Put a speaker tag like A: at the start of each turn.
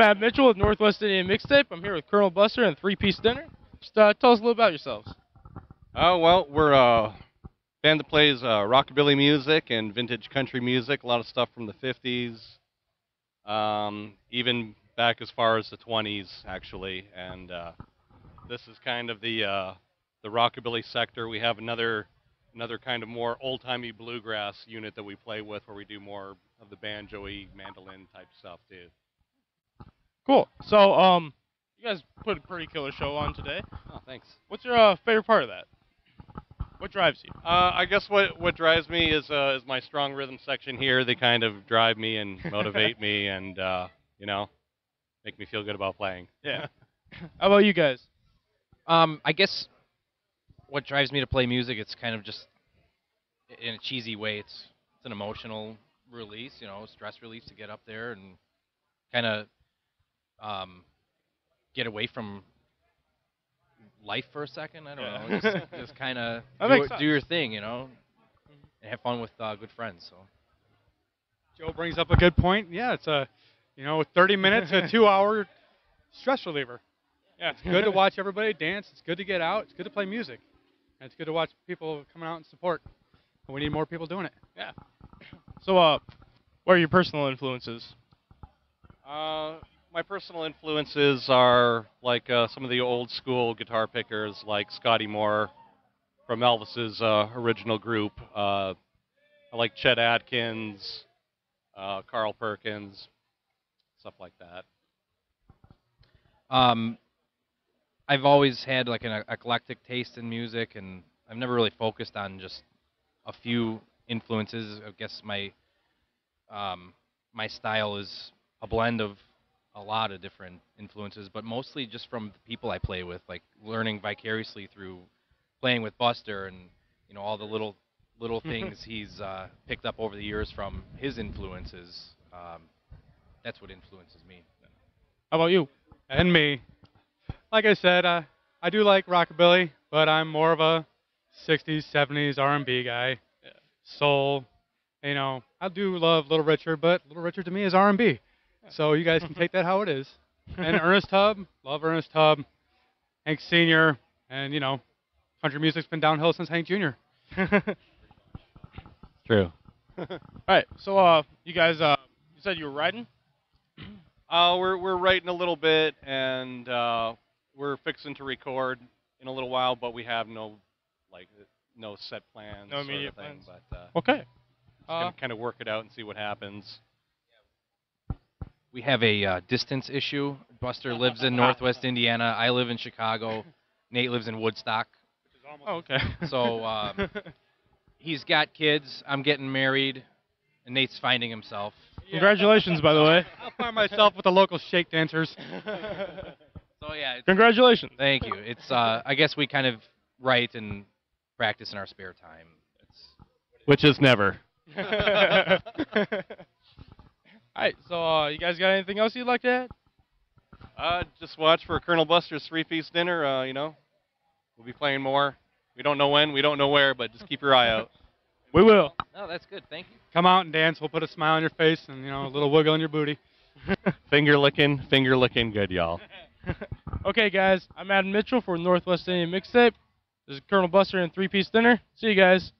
A: Matt Mitchell with Northwest Indiana Mixtape. I'm here with Colonel Buster and Three Piece Dinner. Just uh, tell us a little about yourselves.
B: Oh well, we're a band that plays uh, rockabilly music and vintage country music. A lot of stuff from the '50s, um, even back as far as the '20s, actually. And uh, this is kind of the uh, the rockabilly sector. We have another another kind of more old-timey bluegrass unit that we play with, where we do more of the banjoy, mandolin type stuff too.
A: Cool. So, um, you guys put a pretty killer show on today.
B: Oh, thanks.
A: What's your uh, favorite part of that? What drives you?
B: Uh, I guess what what drives me is uh, is my strong rhythm section here. They kind of drive me and motivate me, and uh, you know, make me feel good about playing.
A: Yeah. How about you guys?
C: Um, I guess what drives me to play music, it's kind of just in a cheesy way. It's it's an emotional release, you know, stress release to get up there and kind of um, get away from life for a second. I don't
A: Yeah.
C: know, just, just kind of do,
A: makes
C: it-
A: sense.
C: do your thing, you know, and have fun with uh, good friends. So
D: Joe brings up a good point. Yeah, it's a, you know, 30 minutes, a two-hour stress reliever. Yeah, it's good to watch everybody dance. It's good to get out. It's good to play music. And it's good to watch people coming out and support. And we need more people doing it. Yeah.
A: So, uh, what are your personal influences?
B: Uh, my personal influences are like uh, some of the old school guitar pickers, like Scotty Moore from Elvis's uh, original group. Uh, I like Chet Atkins, uh, Carl Perkins, stuff like that.
C: Um, I've always had like an eclectic taste in music, and I've never really focused on just a few influences. I guess my um, my style is a blend of a lot of different influences, but mostly just from the people I play with, like learning vicariously through playing with Buster and you know all the little little things he's uh, picked up over the years from his influences. Um, that's what influences me.
A: How about you?
D: And me. Like I said, uh, I do like rockabilly, but I'm more of a 60s, 70s R&B guy. Soul. You know, I do love Little Richard, but Little Richard to me is R&B. So you guys can take that how it is. And Ernest Tubb, love Ernest Tubb. Hank Sr., and you know, country music's been downhill since Hank Jr.
B: True.
A: All right. So, uh, you guys, uh, you said you were riding.
B: Uh, we're we're writing a little bit, and uh, we're fixing to record in a little while, but we have no like no set plans.
A: No
B: sort of
A: immediate
B: thing,
A: plans.
B: But uh,
A: Okay.
B: just
A: Uh,
B: kind of work it out and see what happens.
C: We have a uh, distance issue. Buster lives in Northwest Indiana. I live in Chicago. Nate lives in Woodstock.
A: oh, okay.
C: So um, he's got kids. I'm getting married, and Nate's finding himself.
A: Congratulations, by the way.
D: I'll find myself with the local shake dancers.
C: So yeah,
A: Congratulations.
C: thank you. It's uh, I guess we kind of write and practice in our spare time. It's
B: Which is never.
A: All right. So, uh, you guys got anything else you'd like to add?
B: Uh, just watch for Colonel Buster's three-piece dinner. Uh, you know, we'll be playing more. We don't know when, we don't know where, but just keep your eye out.
A: We will.
C: no, that's good. Thank you.
D: Come out and dance. We'll put a smile on your face and you know a little wiggle in your booty.
B: finger licking, finger licking, good y'all.
A: Okay, guys. I'm Adam Mitchell for Northwest Indiana Mixtape. This is Colonel Buster and Three Piece Dinner. See you guys.